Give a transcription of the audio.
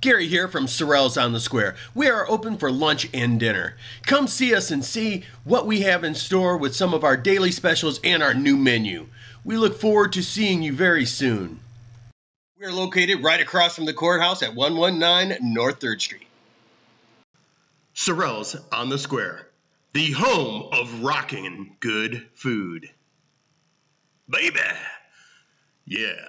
Gary here from Sorrell's on the Square. We are open for lunch and dinner. Come see us and see what we have in store with some of our daily specials and our new menu. We look forward to seeing you very soon. We are located right across from the courthouse at 119 North 3rd Street. Sorrell's on the Square, the home of rocking good food. Baby! Yeah.